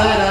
outside